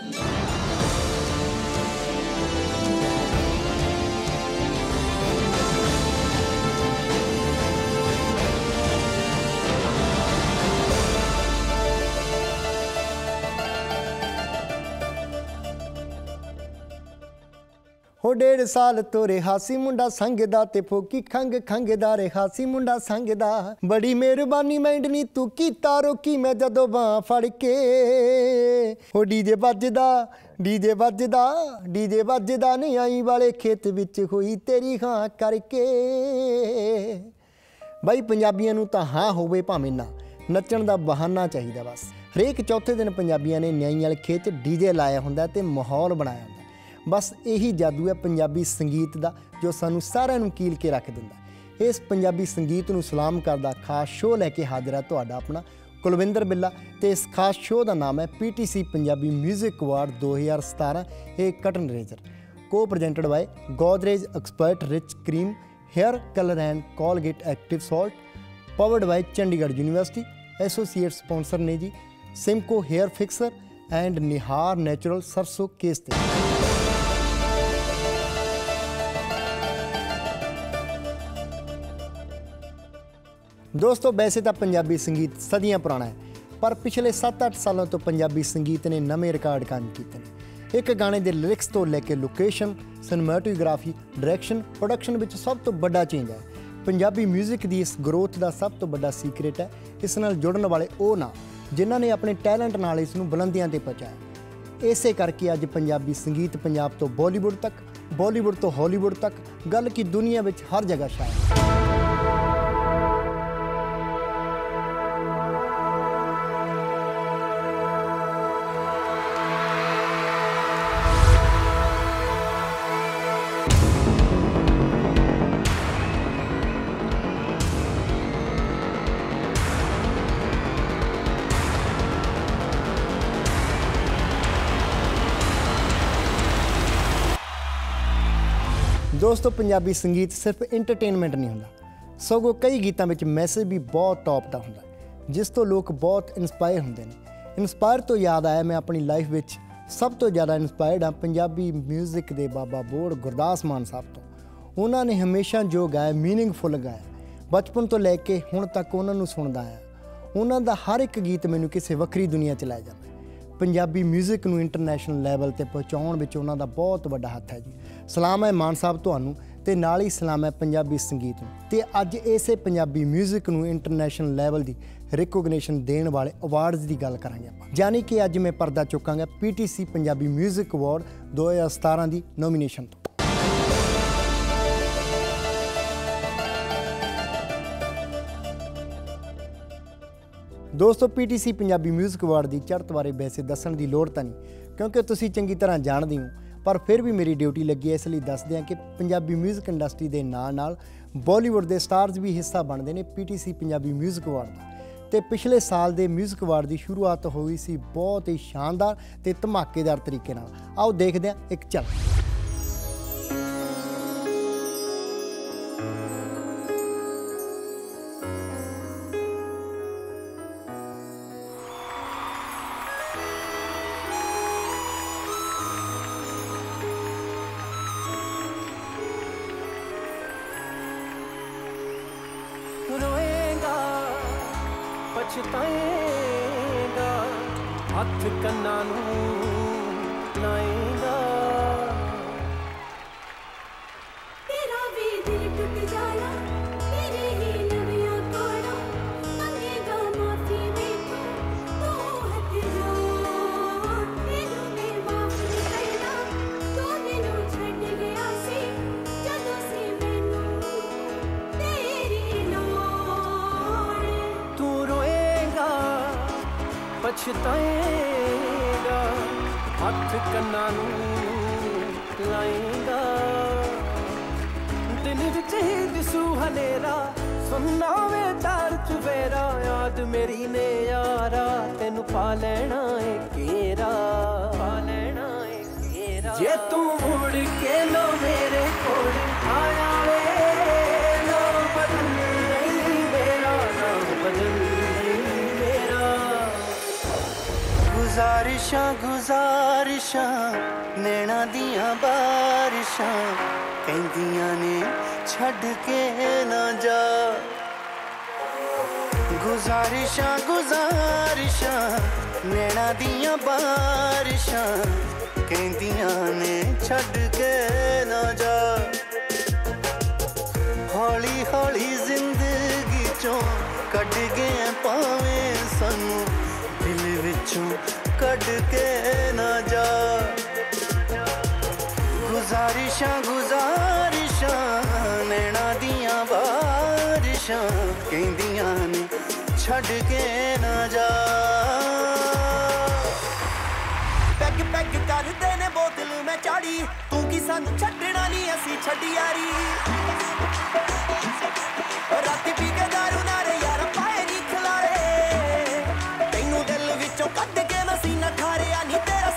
Thank you. ਹੋ ਡੇਢ ਸਾਲ ਤੋਂ ਰਿਹਾਸੀ ਮੁੰਡਾ ਸੰਗਦਾ ਤੇ ਫੋਕੀ ਖੰਗ ਖੰਗਦਾ ਰਿਹਾ ਸੀ ਮੁੰਡਾ ਸੰਗਦਾ। ਬੜੀ ਮਿਹਰਬਾਨੀ ਮੈਂਡਨੀ ਤੂੰ ਕੀਤਾ ਰੋਕੀ ਮੈਂ ਜਦੋਂ ਬਾਹ ਫੜ ਕੇ। ਹੋ ਡੀਜੇ ਵੱਜਦਾ ਡੀਜੇ ਵੱਜਦਾ ਡੀਜੇ ਵੱਜਦਾ ਨਹੀਂ ਆਈ ਵਾਲੇ ਖੇਤ ਵਿੱਚ ਹੋਈ ਤੇਰੀ ਹਾਂ ਕਰਕੇ। ਬਾਈ ਪੰਜਾਬੀਆਂ ਨੂੰ ਤਾਂ ਹਾਂ ਹੋਵੇ ਭਾਵੇਂ ਨਾ, ਨੱਚਣ ਦਾ ਬਹਾਨਾ ਚਾਹੀਦਾ ਬਸ। ਹਰੇਕ ਚੌਥੇ ਦਿਨ ਪੰਜਾਬੀਆਂ ਨੇ ਨਿਆਈ ਵਾਲੇ ਖੇਤ 'ਚ ਡੀਜੇ ਲਾਇਆ ਹੁੰਦਾ ਤੇ ਮਾਹੌਲ ਬਣਾਇਆ ਹੁੰਦਾ। ਬਸ ਇਹੀ ਜਾਦੂ ਹੈ ਪੰਜਾਬੀ ਸੰਗੀਤ ਦਾ ਜੋ ਸਾਨੂੰ ਸਾਰਿਆਂ ਨੂੰ ਕੀਲ ਕੇ ਰੱਖ ਦਿੰਦਾ ਇਸ ਪੰਜਾਬੀ ਸੰਗੀਤ ਨੂੰ ਸਲਾਮ ਕਰਦਾ ਖਾਸ ਸ਼ੋਅ ਲੈ ਕੇ ਹਾਜ਼ਰ ਹੈ ਤੁਹਾਡਾ ਆਪਣਾ ਕੁਲਵਿੰਦਰ ਬਿੱਲਾ ਤੇ ਇਸ ਖਾਸ ਸ਼ੋਅ ਦਾ ਨਾਮ ਹੈ PTC ਪੰਜਾਬੀ 뮤직 ਅਵਾਰਡ 2017 ਇਹ curtain razor co presented by Godrej expert rich cream hair colour and Colgate active salt powered by Chandigarh University associate sponsor ने जी Simco hair fixer and Nihar natural सरसों केस ਦੋਸਤੋ, ਵੈਸੇ ਤਾਂ ਪੰਜਾਬੀ ਸੰਗੀਤ ਸਦੀਆਂ ਪੁਰਾਣਾ ਹੈ, ਪਰ ਪਿਛਲੇ 7-8 ਸਾਲਾਂ ਤੋਂ ਪੰਜਾਬੀ ਸੰਗੀਤ ਨੇ ਨਵੇਂ ਰਿਕਾਰਡ ਕਾਇਮ ਕੀਤੇ ਨੇ। ਇੱਕ ਗਾਣੇ ਦੇ ਲਿਰਿਕਸ ਤੋਂ ਲੈ ਕੇ ਲੋਕੇਸ਼ਨ, ਸਿਨੇਮੈਟੋਗ੍ਰਾਫੀ, ਡਾਇਰੈਕਸ਼ਨ, ਪ੍ਰੋਡਕਸ਼ਨ ਵਿੱਚ ਸਭ ਤੋਂ ਵੱਡਾ ਚੇਂਜ ਹੈ। ਪੰਜਾਬੀ 뮤직 ਦੀ ਇਸ ਗਰੋਥ ਦਾ ਸਭ ਤੋਂ ਵੱਡਾ ਸੀਕ੍ਰੇਟ ਹੈ, ਇਸ ਨਾਲ ਜੁੜਨ ਵਾਲੇ ਉਹ ਨਾ, ਜਿਨ੍ਹਾਂ ਨੇ ਆਪਣੇ ਟੈਲੈਂਟ ਨਾਲ ਇਸ ਨੂੰ ਬੁਲੰਦੀਆਂ ਤੇ ਪਹੁੰਚਾਇਆ ਇਸੇ ਕਰਕੇ ਅੱਜ ਪੰਜਾਬੀ ਸੰਗੀਤ ਪੰਜਾਬ ਤੋਂ ਬਾਲੀਵੁੱਡ ਤੱਕ, ਬਾਲੀਵੁੱਡ ਤੋਂ ਹਾਲੀਵੁੱਡ ਤੱਕ, ਗੱਲ ਕੀ ਦੁਨੀਆ ਵਿੱਚ ਹਰ ਜਗ੍ਹਾ ਛਾਇਆ ਹੈ। ਦੋਸਤੋ, ਪੰਜਾਬੀ ਸੰਗੀਤ ਸਿਰਫ ਐਂਟਰਟੇਨਮੈਂਟ ਨਹੀਂ ਹੁੰਦਾ। ਸਗੋਂ ਕਈ ਗੀਤਾਂ ਵਿੱਚ ਮੈਸੇਜ ਵੀ ਬਹੁਤ ਟੌਪ ਦਾ ਹੁੰਦਾ ਜਿਸ ਤੋਂ ਲੋਕ ਬਹੁਤ ਇਨਸਪਾਇਰ ਹੁੰਦੇ ਨੇ। ਇਨਸਪਾਇਰ ਤੋਂ ਯਾਦ ਆਇਆ, ਮੈਂ ਆਪਣੀ ਲਾਈਫ ਵਿੱਚ ਸਭ ਤੋਂ ਜ਼ਿਆਦਾ ਇਨਸਪਾਇਰਡ ਹਾਂ ਪੰਜਾਬੀ 뮤직 ਦੇ ਬਾਬਾ ਬੋੜ ਗੁਰਦਾਸ ਮਾਨ ਸਾਹਿਬ ਤੋਂ। ਉਹਨਾਂ ਨੇ ਹਮੇਸ਼ਾ ਜੋ ਗਾਇਆ ਮੀਨਿੰਗਫੁਲ ਗਾਇਆ। ਬਚਪਨ ਤੋਂ ਲੈ ਕੇ ਹੁਣ ਤੱਕ ਉਹਨਾਂ ਨੂੰ ਸੁਣਦਾ ਆਇਆ। ਉਹਨਾਂ ਦਾ ਹਰ ਇੱਕ ਗੀਤ ਮੈਨੂੰ ਕਿਸੇ ਵੱਖਰੀ ਦੁਨੀਆ 'ਚ ਲੈ ਜਾਂਦਾ। ਪੰਜਾਬੀ 뮤직 ਨੂੰ ਇੰਟਰਨੈਸ਼ਨਲ ਲੈਵਲ ਤੇ ਪਹੁੰਚਾਉਣ ਵਿੱਚ ਉਹਨਾਂ ਦਾ ਬਹੁਤ ਵੱਡਾ ਹੱਥ ਹੈ ਜੀ ਸਲਾਮ ਹੈ ਮਾਨ ਸਾਹਿਬ ਤੁਹਾਨੂੰ ਤੇ ਨਾਲ ਹੀ ਸਲਾਮ ਹੈ ਪੰਜਾਬੀ ਸੰਗੀਤ ਨੂੰ ਤੇ ਅੱਜ ਇਸੇ ਪੰਜਾਬੀ 뮤직 ਨੂੰ ਇੰਟਰਨੈਸ਼ਨਲ ਲੈਵਲ ਦੀ ਰਿਕੋਗਨੀਸ਼ਨ ਦੇਣ ਵਾਲੇ ਅਵਾਰਡਸ ਦੀ ਗੱਲ ਕਰਾਂਗੇ ਆਪਾਂ ਯਾਨੀ ਕਿ ਅੱਜ ਮੈਂ ਪਰਦਾ ਚੁੱਕਾਂਗਾ PTC ਪੰਜਾਬੀ 뮤직 ਅਵਾਰਡ 2017 ਦੀ ਨੋਮੀਨੇਸ਼ਨ ਤੋਂ ਦੋਸਤੋ PTC ਪੰਜਾਬੀ 뮤직 ਅਵਾਰਡ ਦੀ ਚੜ੍ਹਤ ਬਾਰੇ ਵੈਸੇ ਦੱਸਣ ਦੀ ਲੋੜ ਤਾਂ ਨਹੀਂ ਕਿਉਂਕਿ ਤੁਸੀਂ ਚੰਗੀ ਤਰ੍ਹਾਂ ਜਾਣਦੇ ਹੋ ਪਰ ਫਿਰ ਵੀ ਮੇਰੀ ਡਿਊਟੀ ਲੱਗੀ ਹੈ ਇਸ ਲਈ ਦੱਸਦੇ ਹਾਂ ਕਿ ਪੰਜਾਬੀ 뮤직 ਇੰਡਸਟਰੀ ਦੇ ਨਾਲ ਨਾਲ ਬਾਲੀਵੁੱਡ ਦੇ ਸਟਾਰਸ ਵੀ ਹਿੱਸਾ ਬਣਦੇ ਨੇ PTC ਪੰਜਾਬੀ 뮤직 ਅਵਾਰਡ ਦਾ ਤੇ ਪਿਛਲੇ ਸਾਲ ਦੇ 뮤직 ਅਵਾਰਡ ਦੀ ਸ਼ੁਰੂਆਤ ਹੋਈ ਸੀ ਬਹੁਤ ਹੀ ਸ਼ਾਨਦਾਰ ਤੇ ਧਮਾਕੇਦਾਰ ਤਰੀਕੇ ਨਾਲ ਆਓ ਦੇਖਦੇ ਹਾਂ ਇੱਕ ਝਲਕ ਪਛਤਾਏਗਾ ਹੱਥ ਕੰਨਾਂ ਨੂੰ ਪਛਤਾਏਗਾ ਹੱਥ ਕੰਨਾਂ ਨੂੰ ਲਾਏਗਾ। ਦਿਲ ਵਿੱਚ ਹੀ ਦਿਸੂ ਹਨੇਰਾ ਸੁਣਨਾ ਵੇ ਦਰ ਚੁਵੇਰਾ ਯਾਦ ਮੇਰੀ ਨੇ ਯਾਰਾ, ਤੈਨੂੰ ਪਾ ਲੈਣਾ ਏ ਕੇਰਾ ਪਾ ਲੈਣਾ ਏ ਕੇਰਾ ਜੇ ਤੂੰ ਮੁੜ ਕੇ ਨਾ ਮੇਰੇ ਕੋਲ ਆਇਆ ਵੇ ਗੁਜ਼ਾਰਿਸ਼ਾਂ ਗੁਜ਼ਾਰਿਸ਼ਾਂ ਨੈਣਾ ਦੀਆਂ ਬਾਰਿਸ਼ਾਂ ਕਹਿੰਦੀਆਂ ਨੇ ਛੱਡ ਕੇ ਨਾ ਜਾ ਗੁਜ਼ਾਰਿਸ਼ਾਂ ਗੁਜ਼ਾਰਿਸ਼ਾਂ ਨੈਣਾ ਦੀਆਂ ਬਾਰਿਸ਼ਾਂ ਕਹਿੰਦੀਆਂ ਨੇ ਛੱਡ ਕੇ ਨਾ ਜਾ ਹੌਲੀ ਹੌਲੀ ਜ਼ਿੰਦਗੀ ਚੋਂ ਕੱਢ ਗਏ ਪਾਵੇਂ ਸਾਨੂੰ ਕੱਢ ਕੇ ਨਾ ਜਾ। ਗੁਜ਼ਾਰਿਸ਼ਾਂ ਗੁਜ਼ਾਰਿਸ਼ਾਂ, ਨੈਣਾ ਦੀਆਂ ਬਾਰਿਸ਼ਾਂ ਕਹਿੰਦੀਆਂ ਨੇ, ਛੱਡ ਕੇ ਨਾ ਜਾ। ਪੈਗ ਪੈਗ ਕਰਦੇ ਨੇ ਬੋਤਲ ਮੈਂ ਚਾੜੀ, ਤੂੰ ਕੀ ਸਾਨੂੰ ਛੱਡਣਾ ਨਹੀਂ ਅਸੀਂ ਛੱਡੀ ਯਾਰੀ ਰਾਤੀ ਪੀ ਕੇ ਦਾਰੂ ਨਾਰੇ ਠਾਰਿਆ ਨਹੀਂ ਤੇਰਾ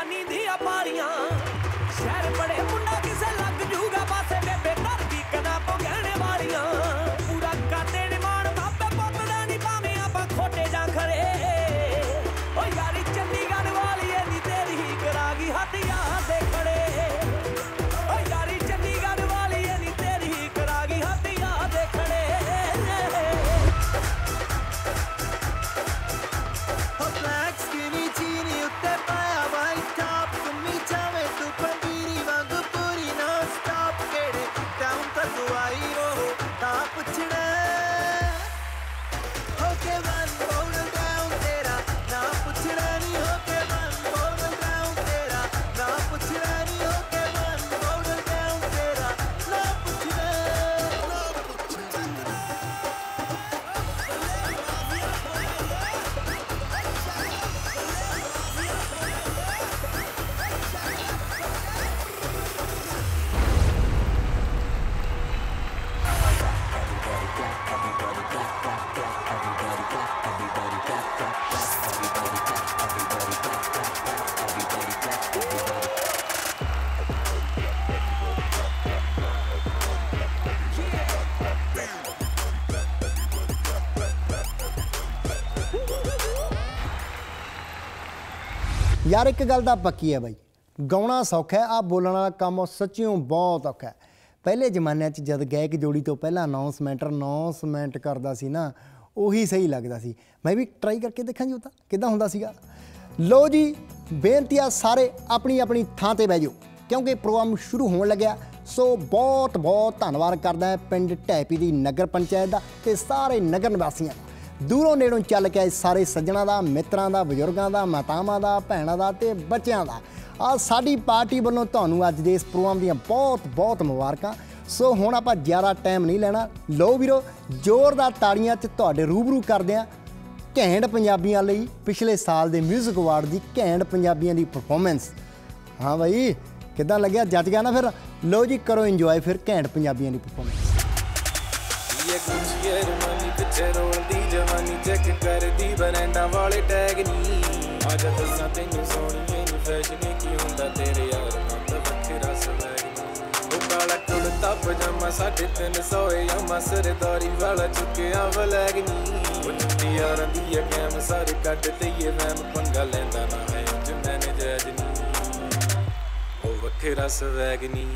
I need ਯਾਰ ਇੱਕ ਗੱਲ ਤਾਂ ਪੱਕੀ ਹੈ ਬਾਈ, ਗਾਉਣਾ ਸੌਖਾ ਹੈ ਆ ਬੋਲਣ ਵਾਲਾ ਕੰਮ ਸੱਚਿਓ ਬਹੁਤ ਔਖਾ ਹੈ। ਪਹਿਲੇ ਜ਼ਮਾਨਿਆਂ 'ਚ ਜਦ ਗਾਇਕ ਜੋੜੀ ਤੋਂ ਪਹਿਲਾਂ ਅਨਾਉਂਸਮੈਂਟ ਅਨਾਉਂਸਮੈਂਟ ਕਰਦਾ ਸੀ ਨਾ, ਉਹੀ ਸਹੀ ਲੱਗਦਾ ਸੀ। ਮੈਂ ਵੀ ਟਰਾਈ ਕਰਕੇ ਦੇਖਾਂ ਜੀ ਉਹ ਤਾਂ, ਕਿਦਾਂ ਹੁੰਦਾ ਸੀਗਾ। ਲੋ ਜੀ, ਬੇਨਤੀ ਆ ਸਾਰੇ ਆਪਣੀ ਆਪਣੀ ਥਾਂ ਤੇ ਬਹਿ ਜਾਓ, ਕਿਉਂਕਿ ਪ੍ਰੋਗਰਾਮ ਸ਼ੁਰੂ ਹੋਣ ਲੱਗਿਆ। ਸੋ ਬਹੁਤ ਬਹੁਤ ਧੰਨਵਾਦ ਕਰਦਾ ਪਿੰਡ ਢੈਪੀ ਦੀ ਨਗਰ ਪੰਚਾਇਤ ਦਾ ਤੇ ਸਾਰੇ ਨਗਰ ਨਿਵਾਸੀਆਂ ਦਾ। ਦੂਰੋਂ ਨੇੜੋਂ ਚੱਲ ਕੇ ਆਏ ਸਾਰੇ ਸੱਜਣਾ ਦਾ, ਮਿੱਤਰਾਂ ਦਾ, ਬਜ਼ੁਰਗਾਂ ਦਾ, ਮਾਤਾਵਾਂ ਦਾ, ਭੈਣਾਂ ਦਾ ਤੇ ਬੱਚਿਆਂ ਦਾ। ਆ ਸਾਡੀ ਪਾਰਟੀ ਵੱਲੋਂ ਤੁਹਾਨੂੰ ਅੱਜ ਦੇ ਇਸ ਪ੍ਰੋਗਰਾਮ ਦੀਆਂ ਬਹੁਤ ਬਹੁਤ ਮੁਬਾਰਕਾਂ। ਸੋ ਹੁਣ ਆਪਾਂ ਜ਼ਿਆਦਾ ਟਾਈਮ ਨਹੀਂ ਲੈਣਾ। ਲੋ ਵੀਰੋ ਜ਼ੋਰਦਾਰ ਤਾੜੀਆਂ 'ਚ ਤੁਹਾਡੇ ਰੂਬਰੂ ਕਰਦੇ ਹਾਂ ਘੈਂਟ ਪੰਜਾਬੀਆਂ ਲਈ ਪਿਛਲੇ ਸਾਲ ਦੇ 뮤직 ਅਵਾਰਡ ਦੀ ਘੈਂਟ ਪੰਜਾਬੀਆਂ ਦੀ ਪਰਫਾਰਮੈਂਸ ਹਾਂ ਬਾਈ, ਕਿੱਦਾਂ ਲੱਗਿਆ? ਜੱਜ ਗਿਆ ਨਾ ਫਿਰ? ਲੋ ਜੀ, ਕਰੋ ਇੰਜੋਏ ਫਿਰ ਘੈਂਟ ਪੰਜਾਬੀਆਂ ਦੀ ਪਰਫਾਰਮੈਂਸ ਇਹ ਗੁੱਚੀ ਰਮਾਨੀ ਚੈੱਕ ਕਰਦੀ, ਬਰੈਂਡਾਂ ਵਾਲੇ ਟੈਗ ਨਹੀਂ ਅੱਜ ਦੱਸਾਂ ਤੈਨੂੰ ਸੋਹਣੀਏ ਨੂੰ ਫੈਸ਼ਨ ਕੀ ਹੁੰਦਾ ਤੇਰੇ ਯਾਰ ਮੰਦ ਵੱਖਰਾ ਸਵੈਗ ਨੀ। ਉਹ ਕਾਲਾ ਕੁੜਤਾ, ਪਜਾਮਾ ਸਾਢੇ ਤਿੰਨ ਸੌ ਯਾਮਾ ਵਾਲਾ ਚੁੱਕਿਆ ਵਲੈਗ ਨੀ। ਉਹ ਚੁੱਟੀ ਯਾਰਾਂ ਦੀ ਆ ਕੈਮ, ਸਾਰੇ ਕੱਢ ਤੇ ਵੈਮ ਪੰਗਾ ਲੈਂਦਾ ਨਾ ਹੈ ਉਂਝ ਮੈਨੇ ਜੈਜ ਨੀ। ਉਹ ਵੱਖਰਾ ਸਵੈਗ ਨੀ।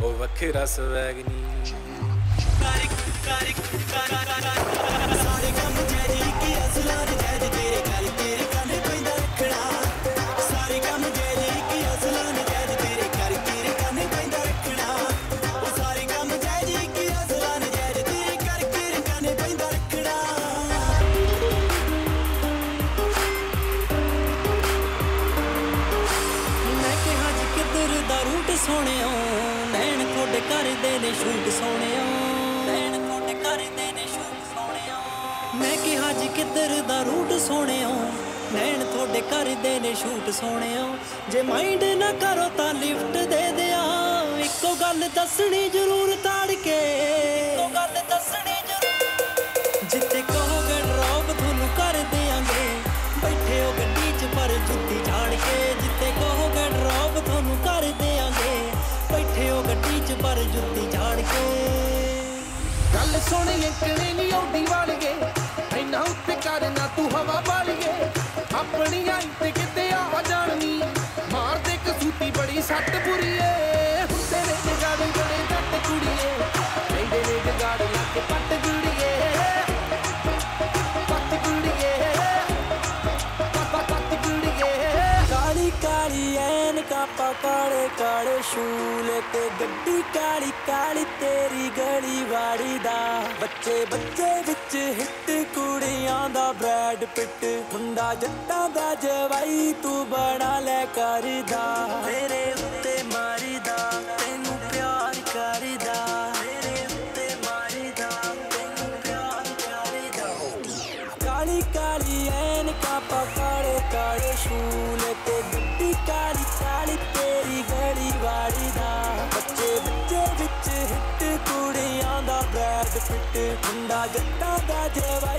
ਉਹ ਵੱਖਰਾ ਸਵੈਗ ਨੀ। ਸੋਹਣਿਓ? ਨੈਣ ਤੁਹਾਡੇ ਕਰਦੇ ਨੇ ਸ਼ੂਟ ਸੋਹਣਿਓ ਕਿਹਾ ਦਾ ਰੂਟ ਸੋਹਣਿਓ, ਨੈਣ ਤੁਹਾਡੇ ਕਰਦੇ ਨੇ ਸ਼ੂਟ ਸੋਹਣਿਓ। ਜੇ ਮਾਈਂਡ ਨਾ ਕਰੋ ਤਾਂ ਲਿਫਟ ਦੇ ਦਿਆਂ। ਇੱਕੋ ਗੱਲ ਦੱਸਣੀ ਜ਼ਰੂਰ ਤਾੜ ਕੇ ਇੱਕੋ ਗੱਲ ਦੱਸਣੀ ਜ਼ਰੂਰ। ਜਿੱਤੇ ਕਹੋਗੇ ਡ੍ਰੌਪ ਤੁਹਾਨੂੰ ਕਰ ਦਿਆਂਗੇ। ਬੈਠੇ ਹੋ ਗੱਡੀ 'ਚ ਪਰ ਜੁੱਤੀ ਝਾੜ ਕੇ ਜਿੱਤੇ ਕਹੋਗੇ ਡ੍ਰੌਪ ਤੁਹਾਨੂੰ ਕਰ ਦਿਆਂਗੇ। ਬੈਠੇ ਹੋ ਗੱਡੀ 'ਚ ਪਰ ਜੁੱਤੀ ਝਾੜ ਕੇ ਗੱਲ ਸੁਣ ਅੰਕੜੇ ਨਹੀਂ ਆਉਂਦੀ ਵਾਲੀਏ ਐਨਾ ਉੱਤੇ ਕਰਨਾ ਤੂੰ ਹਵਾ ਵਾਲੀਏ ਆਪਣੀ ਆਈ ਤੇ ਕਿਤੇ ਆ ਜਾਣਨੀ ਮਾਰ ਕਸੂਤੀ ਬੜੀ ਸੱਟ ਬੁਰੀਏ। ਹੁੰਦੇ ਨੇ ਜਗਾੜ ਬੜੇ ਜੱਟ ਕੁੜੀਏ। ਕਹਿੰਦੇ ਨੇ ਜਗਾੜ ਲੱਗ ਪੱਟ ਗੁੜੀਏ। ਪੱਟ ਗੁੜੀਏ। ਪੱਟ ਗੁੜੀਏ। ਕਾਲੀ ਕਾਲੀ ਐਨ ਕਾਪਾ ਕਾਲੇ ਕਾਲੇ ਸ਼ੂਲ ਤੇ ਗੱਡੀ ਕਾਲੀ ਕਾਲੀ ਤੇਰੀ ਗਲੀ ਵਾੜੀ ਦਾ। ਬੱਚੇ ਬੱਚੇ ਵਿੱਚ ਹਿੱਟ ਦਾ ਬ੍ਰੈਡ ਪਿੱਟ ਹੁੰਦਾ, ਜੱਟਾਂ ਦਾ ਜਵਾਈ ਤੂੰ ਬਣਾ ਲੈ ਕਰਦਾ। ਤੇਰੇ ਉੱਤੇ ਮਾਰੀਦਾ, ਤੈਨੂੰ ਪਿਆਰ ਕਰਦਾ। ਤੇਰੇ ਉੱਤੇ ਮਾਰੀਦਾ, ਤੈਨੂੰ ਪਿਆਰ ਕਰਦਾ। ਕਾਲੀ ਕਾਲੀ ਐਨ ਕਾਪਾ ਕਾਲੇ ਸ਼ੂਲ ਤੇ ਗੱਡੀ ਕਾਲੀ ਕਾਲੀ ਤੇਰੀ ਗਲੀ ਵਾੜੀ ਦਾ ਬੱਚੇ ਬੱਚੇ ਵਿੱਚ ਹਿੱਟ ਕੁੜੀਆਂ ਦਾ ਬ੍ਰੈਡ ਫਿੱਟ ਹੁੰਦਾ, ਜੱਟਾਂ ਦਾ ਜਵਾਈ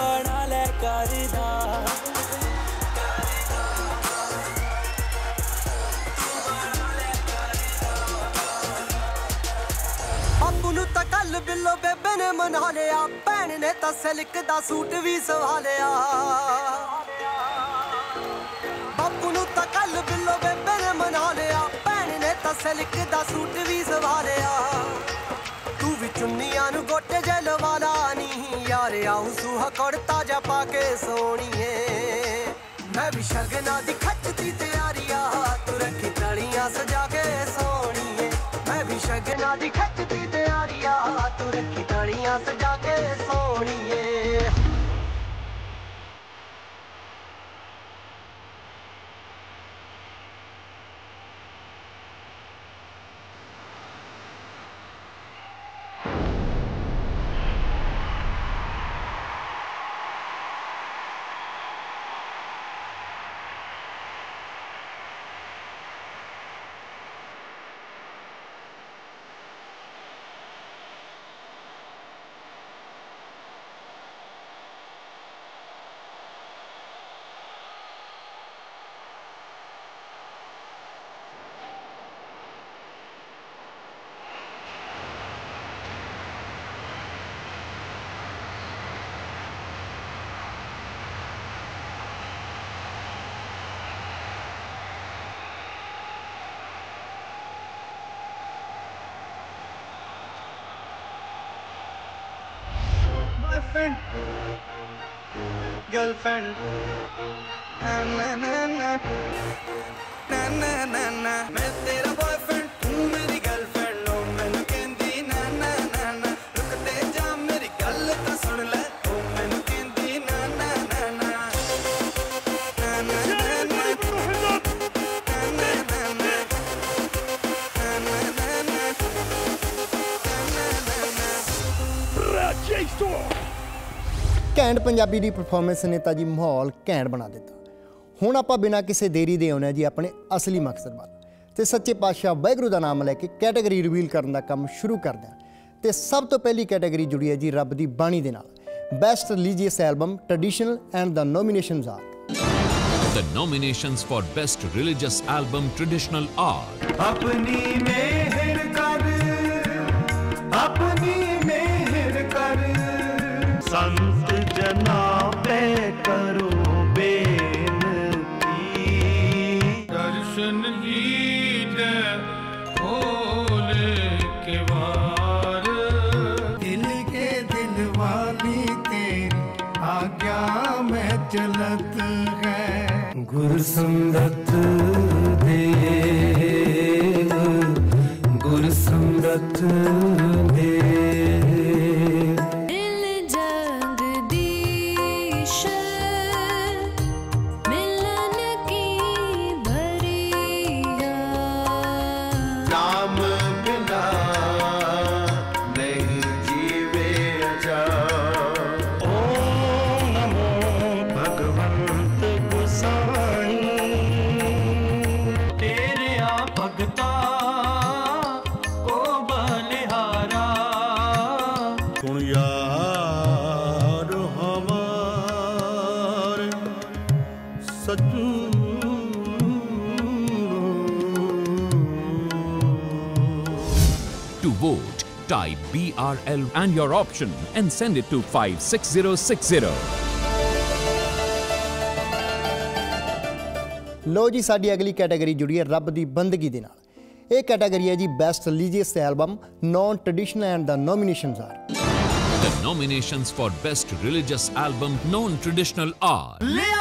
ਬਣਾ ਲੈ ਕਰਦਾ। ਬਾਪੂ ਨੂੰ ਤਾਂ ਕੱਲ ਬਿੱਲੋ ਬੇਬੇ ਨੇ ਮਨਾ ਲਿਆ। ਭੈਣ ਨੇ ਤਾਂ ਸਿਲਕ ਦਾ ਸੂਟ ਵੀ ਸਵਾ ਲਿਆ। ਬਾਪੂ ਨੂੰ ਤਾਂ ਕੱਲ ਬਿੱਲੋ ਬੇਬੇ ਨੇ ਮਨਾ ਲਿਆ। ਭੈਣ ਨੇ ਤਾਂ ਸਿਲਕ ਦਾ ਸੂਟ ਵੀ ਸਵਾ ਲਿਆ। ਚੁੰਨੀਆਂ ਨੂੰ ਗੋਟੇ ਜੇ ਲਵਾਲਾ ਨਹੀਂ। ਯਾਰ ਆਉਂ ਸੁਹਾ ਕੁੜਤਾ ਜਾ ਪਾ ਕੇ ਸੋਣੀਏ। ਮੈਂ ਵੀ ਸ਼ਗਨਾਂ ਦੀ ਖੱਚਦੀ ਆ, ਤੂੰ ਰੱਖੀ ਤਲੀਆਂ ਸਜਾ ਕੇ ਸੋਣੀਏ। ਮੈਂ ਵੀ ਸ਼ਗਨਾਂ ਦੀ ਖੱਚਦੀ ਆ, ਤੂੰ ਰੱਖੀ ਤਲੀਆਂ boyfriend, girlfriend. Na na na na, na na na na. ਘੈਂਟ ਪੰਜਾਬੀ ਦੀ ਪਰਫਾਰਮੈਂਸ ਨੇ ਤਾਂ ਜੀ ਮਾਹੌਲ ਘੈਂਟ ਬਣਾ ਦਿੱਤਾ। ਹੁਣ ਆਪਾਂ ਬਿਨਾਂ ਕਿਸੇ ਦੇਰੀ ਦੇ ਆਉਂਦੇ ਹਾਂ ਜੀ ਆਪਣੇ ਅਸਲੀ ਮਕਸਦ ਵੱਲ। ਤੇ ਸੱਚੇ ਪਾਤਸ਼ਾਹ ਵਾਹਿਗੁਰੂ ਦਾ ਨਾਮ ਲੈ ਕੇ ਕੈਟਾਗਰੀ ਰਿਵੀਲ ਕਰਨ ਦਾ ਕੰਮ ਸ਼ੁਰੂ ਕਰਦੇ ਹਾਂ। ਤੇ ਸਭ ਤੋਂ ਪਹਿਲੀ ਕੈਟਾਗਰੀ ਜੁੜੀ ਹੈ ਜੀ ਰੱਬ ਦੀ ਬਾਣੀ ਦੇ ਨਾਲ। Best religious album traditional and the nominations are The nominations for Best Religious Album Traditional are ਆਪਣੀ ਮਿਹਰ ਕਰ ਆਪਣੀ ਮਿਹਰ ਕਰ। ਸੰਤ ਜਨਾਂ type BRL and your option and send it to 56060. ਲੋ ਜੀ ਸਾਡੀ ਅਗਲੀ ਕੈਟਾਗਰੀ ਜੁੜੀ ਹੈ ਰੱਬ ਦੀ ਬੰਦਗੀ ਦੇ ਨਾਲ ਇਹ ਕੈਟਾਗਰੀ ਹੈ ਜੀ best religious album non traditional and the nominations are The nominations for Best Religious Album Non Traditional are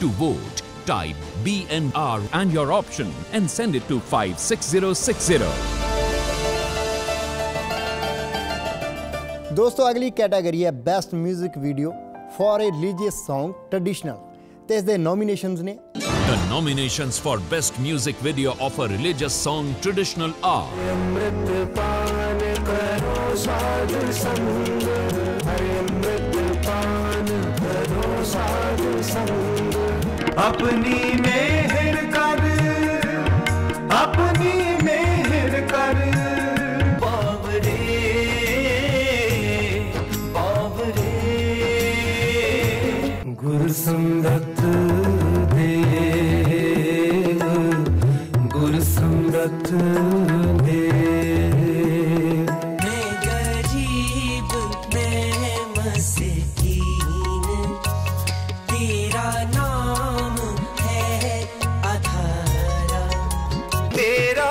to vote, type BNR and your option and send it to 56060. दोस्तों अगली कैटेगरी है best music video for a religious song traditional तो इस दे nominations ने। The nominations for best music video of a religious song traditional are ਆਪਣੀ ਮਿਹਰ ਤੇਰਾ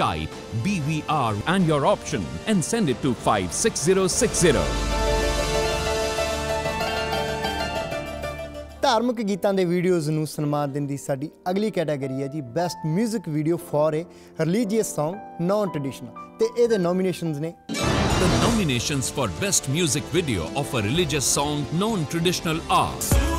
type BVR and your option and send it to 56060. ਧਾਰਮਿਕ ਗੀਤਾਂ ਦੇ ਵੀਡੀਓਜ਼ ਨੂੰ ਸਨਮਾਨ ਦਿੰਦੀ ਸਾਡੀ ਅਗਲੀ ਕੈਟਾਗਰੀ ਹੈ ਜੀ best 뮤직 video for a religious Song non traditional ਤੇ ਇਹਦੇ ਨੋਮੀਨੇਸ਼ਨਸ ਨੇ The nominations for Best Music Video of a Religious Song Non-Traditional are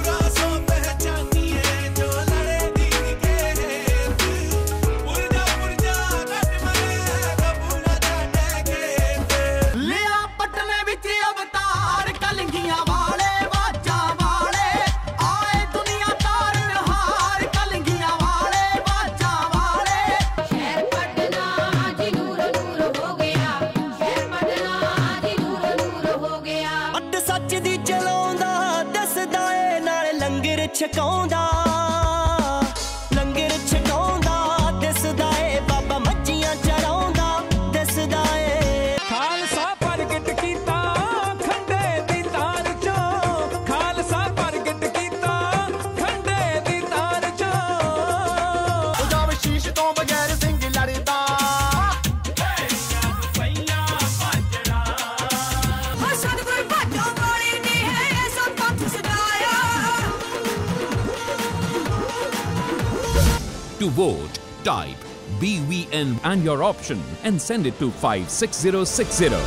To vote, type BVN and your option and send it to 56060.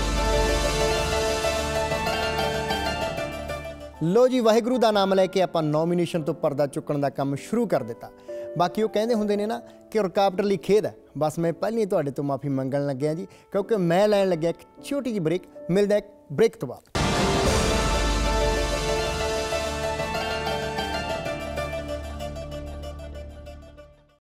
ਲੋ ਜੀ ਵਾਹਿਗੁਰੂ ਦਾ ਨਾਮ ਲੈ ਕੇ ਆਪਾਂ nomination ਤੋਂ ਪਰਦਾ ਚੁੱਕਣ ਦਾ ਕੰਮ ਸ਼ੁਰੂ ਕਰ ਦਿੱਤਾ। ਬਾਕੀ ਉਹ ਕਹਿੰਦੇ ਹੁੰਦੇ ਨੇ ਨਾ ਕਿ ਰੁਕਾਵਟ ਲਈ ਖੇਦ ਹੈ। ਬਸ ਮੈਂ ਪਹਿਲਾਂ ਹੀ ਤੁਹਾਡੇ ਤੋਂ ਮਾਫੀ ਮੰਗਣ ਲੱਗਿਆ ਜੀ ਕਿਉਂਕਿ ਮੈਂ ਲੈਣ ਲੱਗਿਆ ਇੱਕ ਛੋਟੀ ਜਿਹੀ ਬ੍ਰੇਕ ਮਿਲਦਾ ਇੱਕ ਬ੍ਰੇਕ ਤੋਂ ਬਾਅਦ।